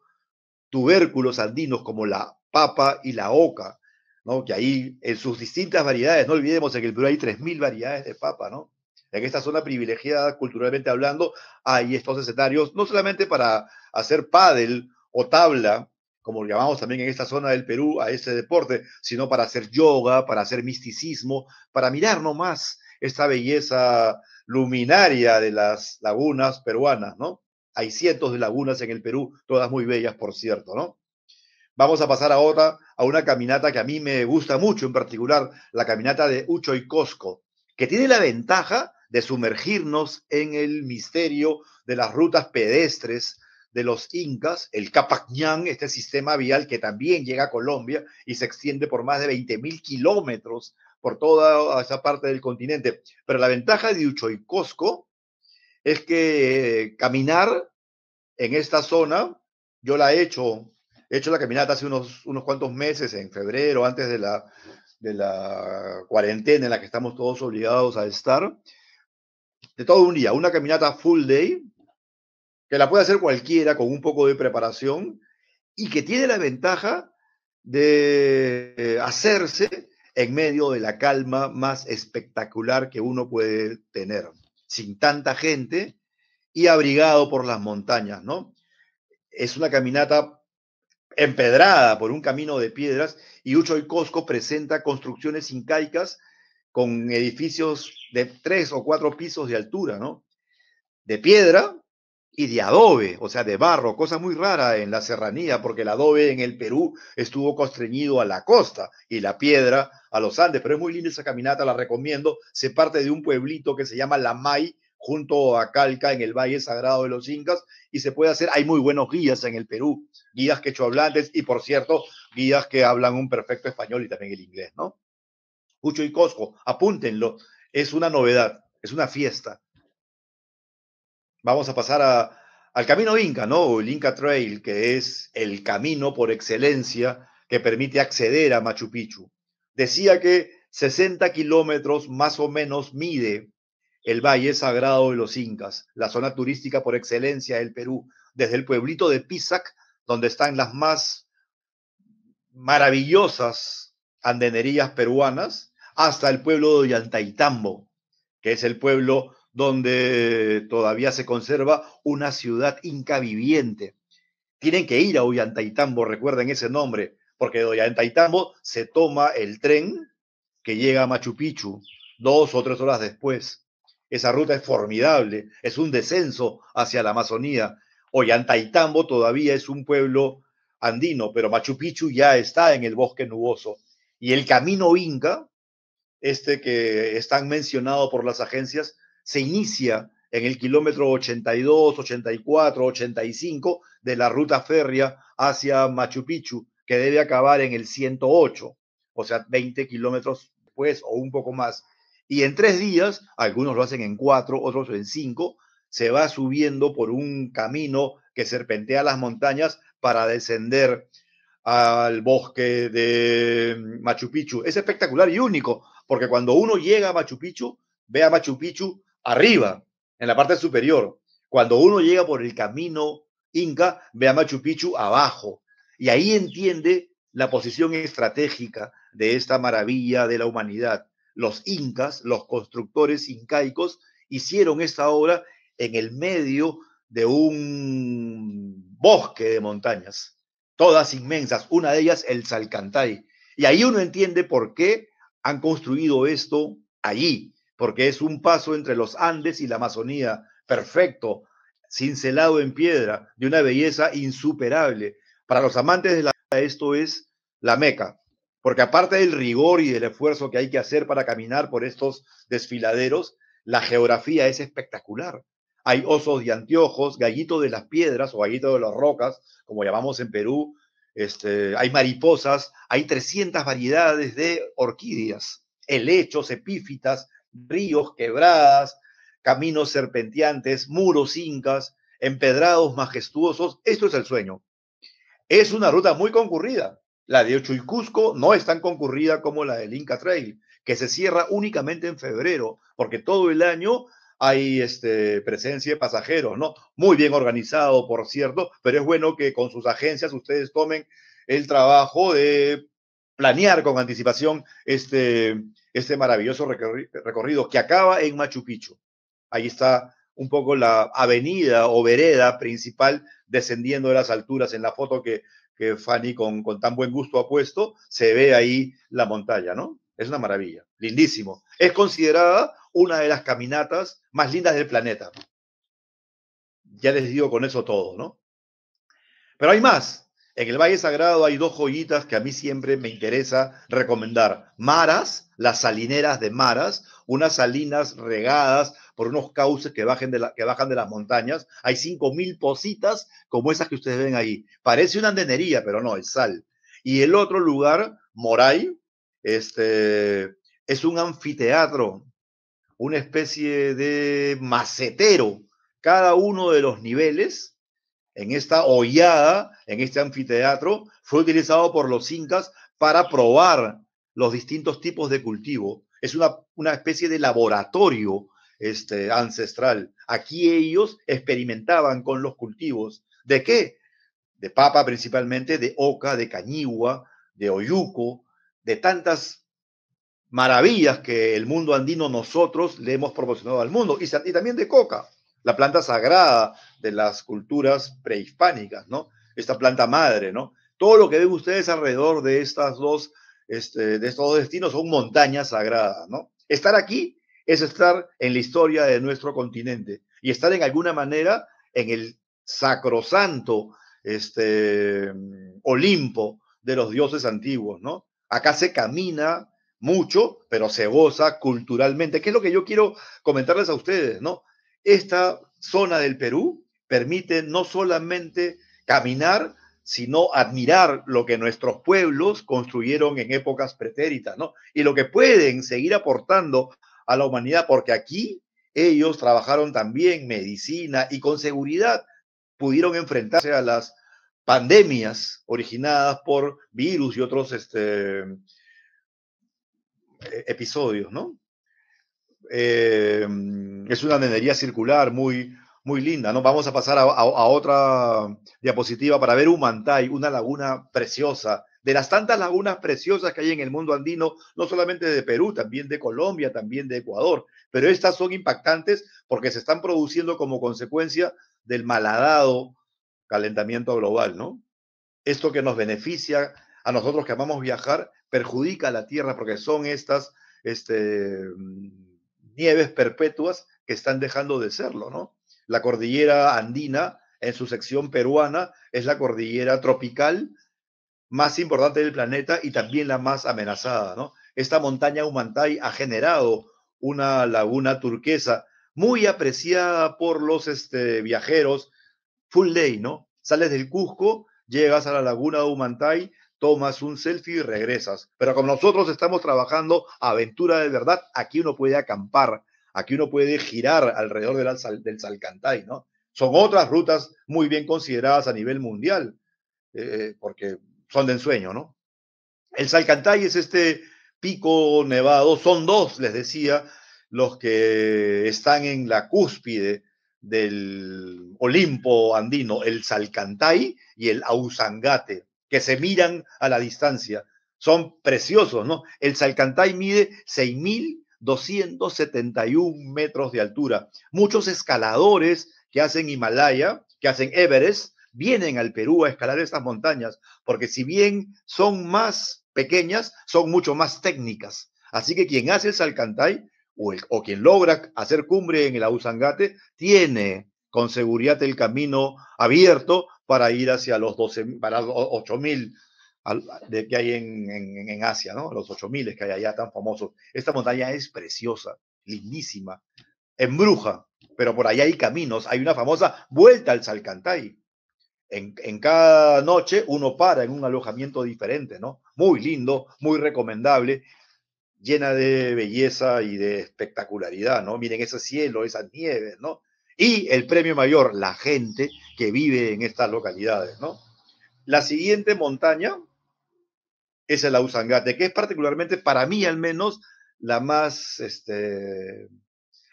tubérculos andinos como la papa y la oca, ¿no? Que ahí en sus distintas variedades, no olvidemos que en el Perú hay 3.000 variedades de papa, ¿no? En esta zona privilegiada, culturalmente hablando, hay estos escenarios, no solamente para hacer pádel o tabla, como llamamos también en esta zona del Perú a ese deporte, sino para hacer yoga, para hacer misticismo, para mirar nomás esta belleza luminaria de las lagunas peruanas, ¿no? Hay cientos de lagunas en el Perú, todas muy bellas, por cierto, ¿no? Vamos a pasar ahora a una caminata que a mí me gusta mucho, en particular la caminata de Ucho y Cosco, que tiene la ventaja de sumergirnos en el misterio de las rutas pedestres de los incas, el Capacñán, este sistema vial que también llega a Colombia y se extiende por más de 20 mil kilómetros por toda esa parte del continente. Pero la ventaja de Ucho y Cosco es que caminar en esta zona, yo la he hecho He hecho la caminata hace unos, unos cuantos meses, en febrero, antes de la, de la cuarentena en la que estamos todos obligados a estar. De todo un día, una caminata full day, que la puede hacer cualquiera con un poco de preparación y que tiene la ventaja de hacerse en medio de la calma más espectacular que uno puede tener, sin tanta gente y abrigado por las montañas, ¿no? Es una caminata empedrada por un camino de piedras y Ucho y Cosco presenta construcciones incaicas con edificios de tres o cuatro pisos de altura, ¿no? De piedra y de adobe, o sea, de barro, cosa muy rara en la serranía, porque el adobe en el Perú estuvo constreñido a la costa y la piedra a los Andes, pero es muy linda esa caminata, la recomiendo, se parte de un pueblito que se llama Lamay, junto a Calca, en el Valle Sagrado de los Incas, y se puede hacer, hay muy buenos guías en el Perú, guías quechohablantes y, por cierto, guías que hablan un perfecto español y también el inglés, ¿no? Cucho y Cosco, apúntenlo, es una novedad, es una fiesta. Vamos a pasar al camino Inca, ¿no? El Inca Trail, que es el camino por excelencia que permite acceder a Machu Picchu. Decía que 60 kilómetros más o menos mide el Valle Sagrado de los Incas, la zona turística por excelencia del Perú, desde el pueblito de Pisac, donde están las más maravillosas andenerías peruanas, hasta el pueblo de Ollantaytambo, que es el pueblo donde todavía se conserva una ciudad inca viviente. Tienen que ir a Ollantaytambo, recuerden ese nombre, porque de Ollantaytambo se toma el tren que llega a Machu Picchu dos o tres horas después. Esa ruta es formidable, es un descenso hacia la Amazonía. Ollantaytambo todavía es un pueblo andino, pero Machu Picchu ya está en el bosque nuboso. Y el camino Inca, este que es tan mencionado por las agencias, se inicia en el kilómetro 82, 84, 85 de la ruta férrea hacia Machu Picchu, que debe acabar en el 108, o sea, 20 kilómetros después o un poco más. Y en tres días, algunos lo hacen en cuatro, otros en cinco, se va subiendo por un camino que serpentea las montañas para descender al bosque de Machu Picchu. Es espectacular y único, porque cuando uno llega a Machu Picchu, ve a Machu Picchu arriba, en la parte superior. Cuando uno llega por el camino inca, ve a Machu Picchu abajo y ahí entiende la posición estratégica de esta maravilla de la humanidad. Los incas, los constructores incaicos, hicieron esta obra en el medio de un bosque de montañas, todas inmensas, una de ellas el Salcantay. Y ahí uno entiende por qué han construido esto allí, porque es un paso entre los Andes y la Amazonía, perfecto, cincelado en piedra, de una belleza insuperable. Para los amantes de la esto es la Meca, porque aparte del rigor y del esfuerzo que hay que hacer para caminar por estos desfiladeros, la geografía es espectacular. Hay osos de anteojos, gallito de las piedras o gallito de las rocas, como llamamos en Perú. Este, hay mariposas, hay 300 variedades de orquídeas, helechos, epífitas, ríos, quebradas, caminos serpenteantes, muros incas, empedrados majestuosos. Esto es el sueño. Es una ruta muy concurrida. La de Ocho y Cusco no es tan concurrida como la del Inca Trail, que se cierra únicamente en febrero, porque todo el año hay este, presencia de pasajeros, ¿no? Muy bien organizado, por cierto, pero es bueno que con sus agencias ustedes tomen el trabajo de planear con anticipación este, este maravilloso recorrido que acaba en Machu Picchu. Ahí está un poco la avenida o vereda principal descendiendo de las alturas en la foto que, que Fanny con, con tan buen gusto ha puesto, se ve ahí la montaña, ¿no? Es una maravilla, lindísimo. Es considerada una de las caminatas más lindas del planeta. Ya les digo con eso todo, ¿no? Pero hay más. En el Valle Sagrado hay dos joyitas que a mí siempre me interesa recomendar. Maras, las salineras de Maras, unas salinas regadas por unos cauces que, bajen de que bajan de las montañas. Hay 5.000 positas como esas que ustedes ven ahí. Parece una andenería, pero no, es sal. Y el otro lugar, Moray, este, es un anfiteatro, una especie de macetero. Cada uno de los niveles en esta hollada, en este anfiteatro, fue utilizado por los incas para probar los distintos tipos de cultivo. Es una, especie de laboratorio este, ancestral. Aquí ellos experimentaban con los cultivos. ¿De qué? De papa principalmente, de oca, de cañigua, de oyuco, de tantas maravillas que el mundo andino nosotros le hemos proporcionado al mundo, y, y también de coca la planta sagrada de las culturas prehispánicas, ¿no? Esta planta madre, ¿no? Todo lo que ven ustedes alrededor de estas dos, este, de estos dos destinos son montañas sagradas, ¿no? Estar aquí es estar en la historia de nuestro continente y estar en alguna manera en el sacrosanto este, Olimpo de los dioses antiguos, ¿no? Acá se camina mucho, pero se goza culturalmente, que es lo que yo quiero comentarles a ustedes, ¿no? Esta zona del Perú permite no solamente caminar, sino admirar lo que nuestros pueblos construyeron en épocas pretéritas, ¿no? Y lo que pueden seguir aportando a la humanidad, porque aquí ellos trabajaron también medicina y con seguridad pudieron enfrentarse a las pandemias originadas por virus y otros este, e-, episodios, ¿no? Eh, es una nenería circular muy, muy linda, ¿no? Vamos a pasar a, otra diapositiva para ver Humantay, una laguna preciosa, de las tantas lagunas preciosas que hay en el mundo andino, no solamente de Perú, también de Colombia, también de Ecuador, pero estas son impactantes porque se están produciendo como consecuencia del malhadado calentamiento global, ¿no? Esto que nos beneficia a nosotros que amamos viajar, perjudica a la Tierra porque son estas, este, nieves perpetuas que están dejando de serlo, ¿no? La cordillera andina, en su sección peruana, es la cordillera tropical más importante del planeta y también la más amenazada, ¿no? Esta montaña Humantay ha generado una laguna turquesa muy apreciada por los este, viajeros full day, ¿no? Sales del Cusco, llegas a la laguna de Humantay, tomas un selfie y regresas. Pero como nosotros estamos trabajando aventura de verdad, aquí uno puede acampar, aquí uno puede girar alrededor del, Salcantay, ¿no? Son otras rutas muy bien consideradas a nivel mundial, eh, porque son de ensueño, ¿no? El Salcantay es este pico nevado, son dos, les decía, los que están en la cúspide del Olimpo andino, el Salcantay y el Ausangate, que se miran a la distancia. Son preciosos, ¿no? El Salcantay mide 6.271 metros de altura. Muchos escaladores que hacen Himalaya, que hacen Everest, vienen al Perú a escalar estas montañas, porque si bien son más pequeñas, son mucho más técnicas. Así que quien hace el Salcantay o, quien logra hacer cumbre en el Ausangate tiene con seguridad el camino abierto para ir hacia los 12, para los 8000 de que hay en, en, Asia, ¿no? Los 8000 que hay allá tan famosos. Esta montaña es preciosa, lindísima, embruja, pero por allá hay caminos. Hay una famosa vuelta al Salcantay. En, en, cada noche uno para en un alojamiento diferente, ¿no? Muy lindo, muy recomendable llena de belleza y de espectacularidad, ¿no? Miren ese cielo, esas nieves, ¿no? Y el premio mayor, la gente que vive en estas localidades, ¿no? La siguiente montaña es el Ausangate, que es particularmente, para mí al menos, la más este,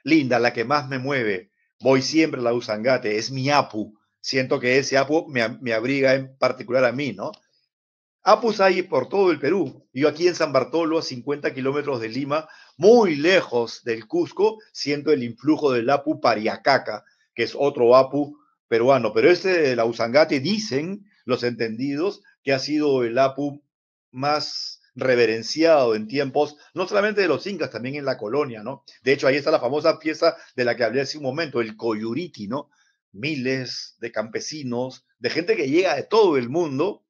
linda, la que más me mueve. Voy siempre al Ausangate, es mi Apu. Siento que ese Apu me, me abriga en particular a mí, ¿no? Apus hay por todo el Perú. Yo aquí en San Bartolo, a 50 kilómetros de Lima, muy lejos del Cusco, siento el influjo del Apu Pariacaca, que es otro Apu peruano. Pero este, el Ausangate, dicen los entendidos que ha sido el Apu más reverenciado en tiempos, no solamente de los incas, también en la colonia, ¿no? De hecho, ahí está la famosa pieza de la que hablé hace un momento, el Coyuriti, ¿no? Miles de campesinos, de gente que llega de todo el mundo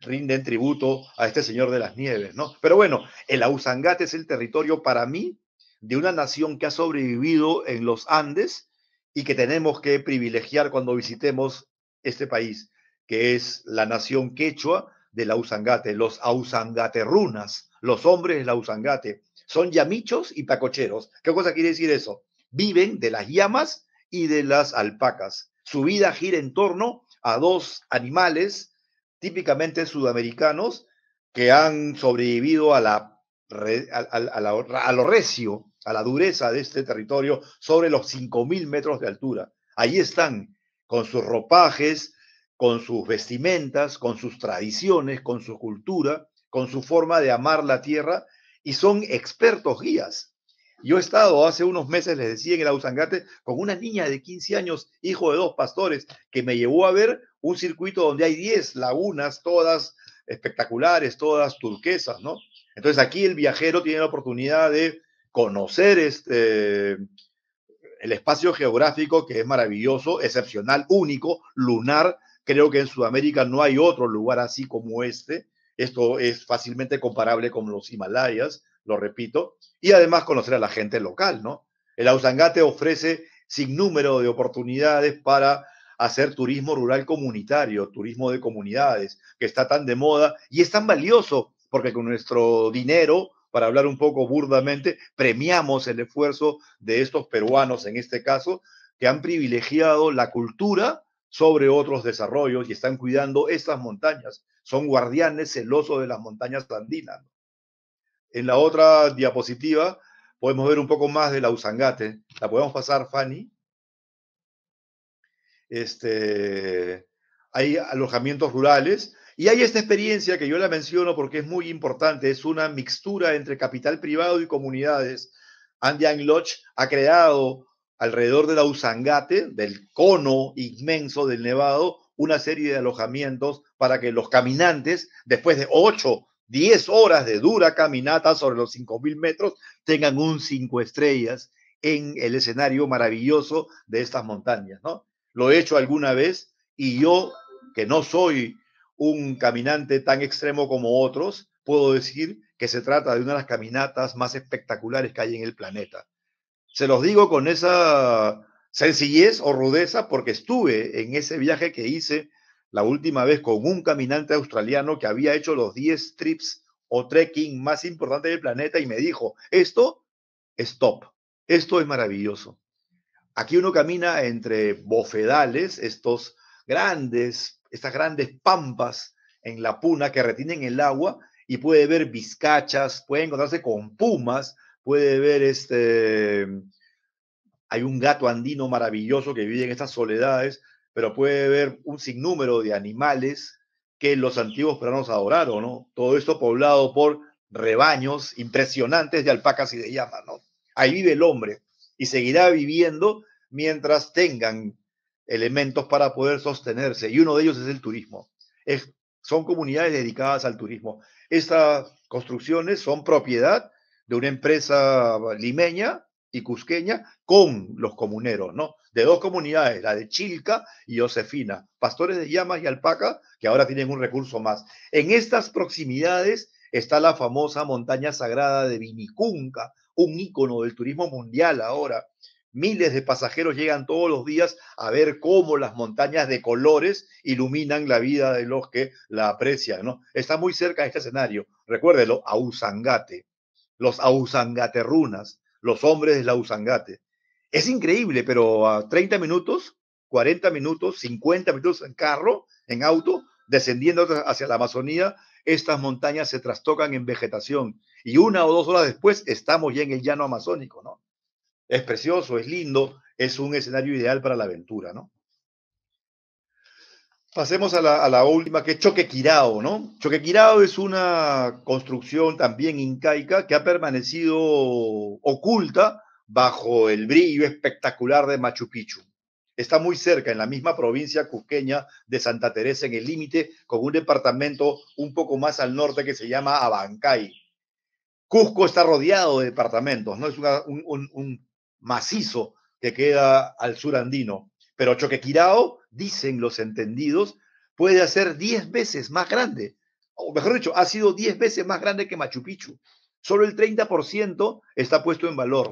rinden tributo a este señor de las nieves, ¿no? Pero bueno, el Ausangate es el territorio para mí de una nación que ha sobrevivido en los Andes y que tenemos que privilegiar cuando visitemos este país, que es la nación quechua del Ausangate, los Ausangaterrunas, los hombres del Ausangate. Son yamichos y pacocheros. ¿Qué cosa quiere decir eso? Viven de las llamas y de las alpacas. Su vida gira en torno a dos animales típicamente sudamericanos que han sobrevivido a, la, a, lo recio, a la dureza de este territorio sobre los 5.000 metros de altura. Ahí están, con sus ropajes, con sus vestimentas, con sus tradiciones, con su cultura, con su forma de amar la tierra, y son expertos guías. Yo he estado hace unos meses, les decía, en el Ausangate, con una niña de 15 años, hijo de dos pastores, que me llevó a ver un circuito donde hay 10 lagunas, todas espectaculares, todas turquesas, ¿no? Entonces aquí el viajero tiene la oportunidad de conocer este, el espacio geográfico que es maravilloso, excepcional, único, lunar. Creo que en Sudamérica no hay otro lugar así como este. Esto es fácilmente comparable con los Himalayas, lo repito, y además conocer a la gente local, ¿no? El Ausangate ofrece sin número de oportunidades para hacer turismo rural comunitario, turismo de comunidades, que está tan de moda y es tan valioso porque con nuestro dinero, para hablar un poco burdamente, premiamos el esfuerzo de estos peruanos, en este caso, que han privilegiado la cultura sobre otros desarrollos y están cuidando estas montañas. Son guardianes celosos de las montañas andinas. En la otra diapositiva podemos ver un poco más de la Usangate. ¿La podemos pasar, Fanny? este, hay alojamientos rurales y hay esta experiencia que yo la menciono porque es muy importante, es una mixtura entre capital privado y comunidades. Andian Lodge ha creado alrededor de la Usangate, del cono inmenso del Nevado, una serie de alojamientos para que los caminantes, después de 8, 10 horas de dura caminata sobre los 5.000 metros, tengan un cinco estrellas en el escenario maravilloso de estas montañas, ¿no? lo he hecho alguna vez y yo, que no soy un caminante tan extremo como otros, puedo decir que se trata de una de las caminatas más espectaculares que hay en el planeta. Se los digo con esa sencillez o rudeza porque estuve en ese viaje que hice la última vez con un caminante australiano que había hecho los 10 trips o trekking más importantes del planeta y me dijo, esto es esto es maravilloso. Aquí uno camina entre bofedales, estos grandes, estas grandes pampas en la puna que retienen el agua y puede ver vizcachas, puede encontrarse con pumas, puede ver este, hay un gato andino maravilloso que vive en estas soledades, pero puede ver un sinnúmero de animales que los antiguos peruanos adoraron, ¿no? Todo esto poblado por rebaños impresionantes de alpacas y de llamas, ¿no? Ahí vive el hombre y seguirá viviendo mientras tengan elementos para poder sostenerse, y uno de ellos es el turismo. Son comunidades dedicadas al turismo. Estas construcciones son propiedad de una empresa limeña y cusqueña con los comuneros, ¿no? De dos comunidades, la de Chilca y Josefina, pastores de llamas y alpaca, que ahora tienen un recurso más. En estas proximidades está la famosa montaña sagrada de Vinicunca, un ícono del turismo mundial ahora. Miles de pasajeros llegan todos los días a ver cómo las montañas de colores iluminan la vida de los que la aprecian, ¿no? Está muy cerca de este escenario. Recuérdelo, Ausangate los ausangaterrunas, los hombres de la Ausangate. Es increíble, pero a 30 minutos, 40 minutos, 50 minutos en carro, en auto, descendiendo hacia la Amazonía, estas montañas se trastocan en vegetación y una o dos horas después estamos ya en el llano amazónico, ¿no? Es precioso, es lindo, es un escenario ideal para la aventura, ¿no? Pasemos a la, última, que es Choquequirao, ¿no? Choquequirao es una construcción también incaica que ha permanecido oculta bajo el brillo espectacular de Machu Picchu. Está muy cerca, en la misma provincia cusqueña de Santa Teresa, en el límite con un departamento un poco más al norte que se llama Abancay. Cusco está rodeado de departamentos, ¿no? Es un, un macizo que queda al sur andino. Pero Choquequirao, dicen los entendidos, puede ser 10 veces más grande. O mejor dicho, ha sido 10 veces más grande que Machu Picchu. Solo el 30% está puesto en valor.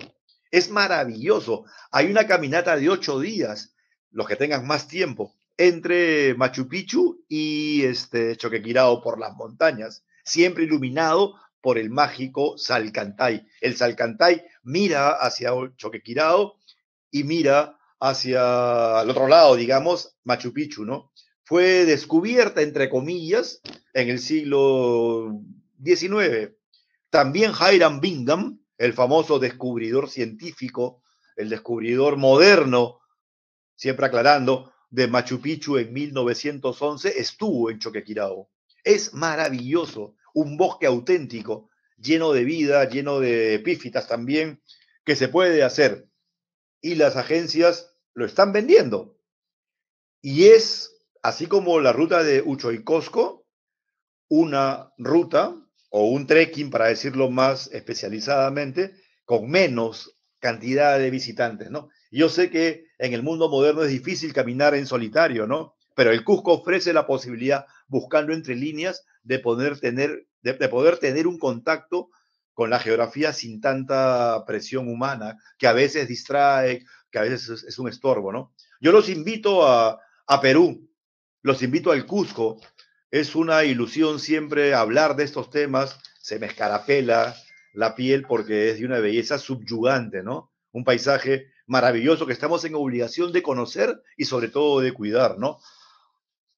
Es maravilloso. Hay una caminata de 8 días, los que tengan más tiempo, entre Machu Picchu y este Choquequirao por las montañas, siempre iluminado por el mágico Salcantay. El Salcantay mira hacia Choquequirao y mira hacia el otro lado, digamos, Machu Picchu, ¿no? Fue descubierta, entre comillas, en el siglo XIX. También Hiram Bingham, el famoso descubridor científico, el descubridor moderno, siempre aclarando, de Machu Picchu en 1911, estuvo en Choquequirao. Es maravilloso, un bosque auténtico, lleno de vida, lleno de epífitas también, que se puede hacer y las agencias lo están vendiendo. Y es, así como la ruta de Uchoicosco, una ruta o un trekking, para decirlo más especializadamente, con menos cantidad de visitantes, ¿no? Yo sé que en el mundo moderno es difícil caminar en solitario, ¿no? Pero el Cusco ofrece la posibilidad, buscando entre líneas, de poder tener, de poder tener un contacto con la geografía sin tanta presión humana, que a veces distrae, que a veces es, un estorbo, ¿no? Yo los invito a, a Perú, los invito al Cusco. Es una ilusión siempre hablar de estos temas, se me escarapela la piel porque es de una belleza subyugante, ¿no? Un paisaje maravilloso que estamos en obligación de conocer y sobre todo de cuidar, ¿no?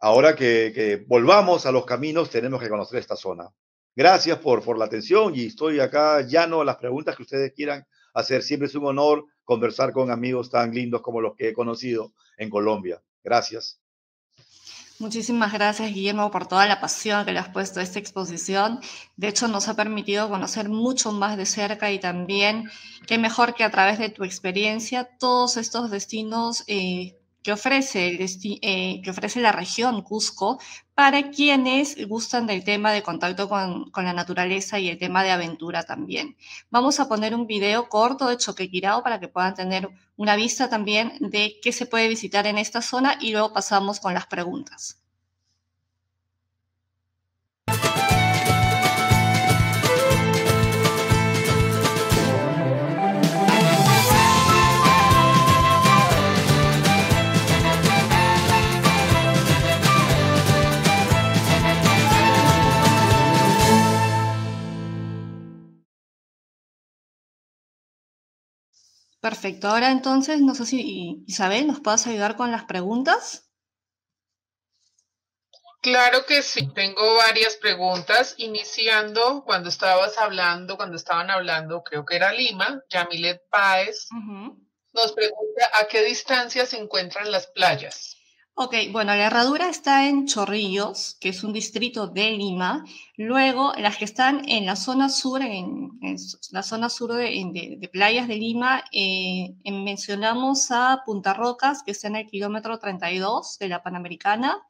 Ahora que, que volvamos a los caminos, tenemos que conocer esta zona. Gracias por, por la atención y estoy acá llano a las preguntas que ustedes quieran hacer. Siempre es un honor conversar con amigos tan lindos como los que he conocido en Colombia. Gracias. Muchísimas gracias, Guillermo, por toda la pasión que le has puesto a esta exposición. De hecho, nos ha permitido conocer mucho más de cerca y también, qué mejor que a través de tu experiencia, todos estos destinos eh, que ofrece, eh, que ofrece la región Cusco para quienes gustan del tema de contacto con, con, la naturaleza y el tema de aventura también. Vamos a poner un video corto de Choquequirao para que puedan tener una vista también de qué se puede visitar en esta zona y luego pasamos con las preguntas. Perfecto. Ahora entonces, no sé si Isabel nos puedes ayudar con las preguntas. Claro que sí, tengo varias preguntas, iniciando cuando estabas hablando, cuando estaban hablando, creo que era Lima, Yamilet Páez, nos pregunta a qué distancia se encuentran las playas. Ok, bueno, la herradura está en Chorrillos, que es un distrito de Lima. Luego, las que están en la zona sur, en, la zona sur de, playas de Lima, eh, mencionamos a Punta Rocas, que está en el kilómetro 32 de la Panamericana.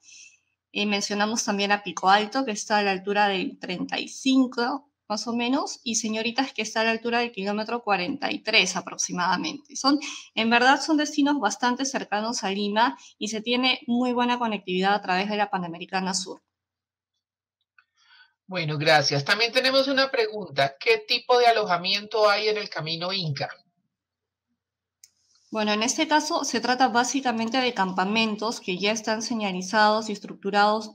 Eh, mencionamos también a Pico Alto, que está a la altura del 35 más o menos, y señoritas que está a la altura del kilómetro 43 aproximadamente. Son, en verdad, son destinos bastante cercanos a Lima y se tiene muy buena conectividad a través de la Panamericana Sur. Bueno, gracias. También tenemos una pregunta. ¿Qué tipo de alojamiento hay en el camino Inca? Bueno, en este caso se trata básicamente de campamentos que ya están señalizados y estructurados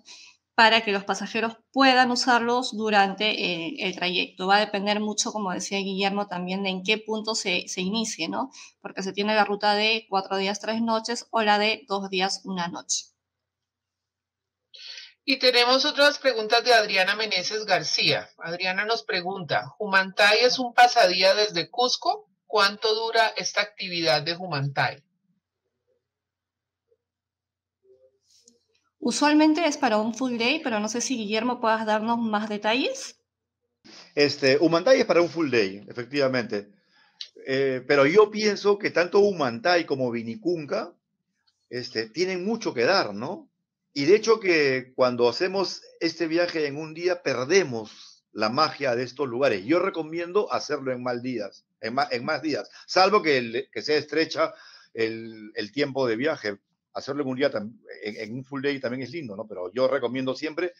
para que los pasajeros puedan usarlos durante eh, el trayecto. Va a depender mucho, como decía Guillermo, también de en qué punto se, se inicie, ¿no? Porque se tiene la ruta de cuatro días, tres noches o la de dos días, una noche. Y tenemos otras preguntas de Adriana Meneses García. Adriana nos pregunta, ¿Humantay es un pasadía desde Cusco? ¿Cuánto dura esta actividad de Humantay? Usualmente es para un full day, pero no sé si Guillermo puedas darnos más detalles. Este, Humantay es para un full day, efectivamente. Eh, pero yo pienso que tanto Humantay como Vinicunca este, tienen mucho que dar, ¿no? Y de hecho que cuando hacemos este viaje en un día perdemos la magia de estos lugares. Yo recomiendo hacerlo en más días, en más, días, salvo que, que se estrecha el, el tiempo de viaje hacerlo en un día, en, un full day también es lindo, ¿no? Pero yo recomiendo siempre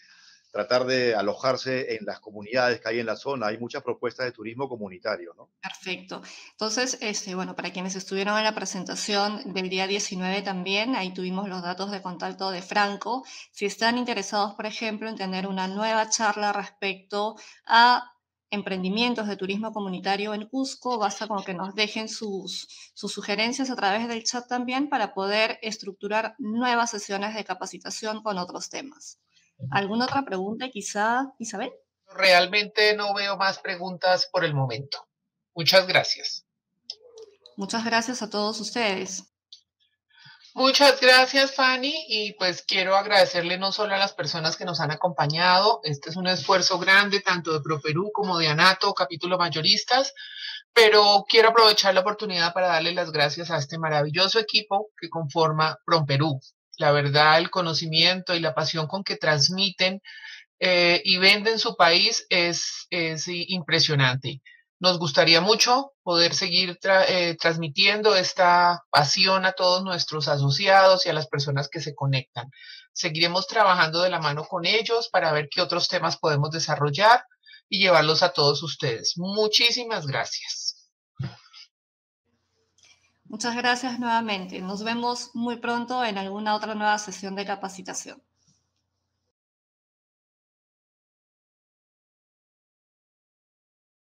tratar de alojarse en las comunidades que hay en la zona. Hay muchas propuestas de turismo comunitario, ¿no? Perfecto. Entonces, este, bueno, para quienes estuvieron en la presentación del día 19 también, ahí tuvimos los datos de contacto de Franco. Si están interesados, por ejemplo, en tener una nueva charla respecto a emprendimientos de turismo comunitario en Cusco. Basta con que nos dejen sus, sus sugerencias a través del chat también para poder estructurar nuevas sesiones de capacitación con otros temas. ¿Alguna otra pregunta quizá, Isabel? Realmente no veo más preguntas por el momento. Muchas gracias. Muchas gracias a todos ustedes. Muchas gracias, Fanny, y pues quiero agradecerle no solo a las personas que nos han acompañado, este es un esfuerzo grande tanto de ProPerú como de ANATO, capítulo mayoristas, pero quiero aprovechar la oportunidad para darle las gracias a este maravilloso equipo que conforma ProPerú. La verdad, el conocimiento y la pasión con que transmiten eh, y venden su país es, es impresionante. Nos gustaría mucho poder seguir eh, transmitiendo esta pasión a todos nuestros asociados y a las personas que se conectan. Seguiremos trabajando de la mano con ellos para ver qué otros temas podemos desarrollar y llevarlos a todos ustedes. Muchísimas gracias. Muchas gracias nuevamente. Nos vemos muy pronto en alguna otra nueva sesión de capacitación.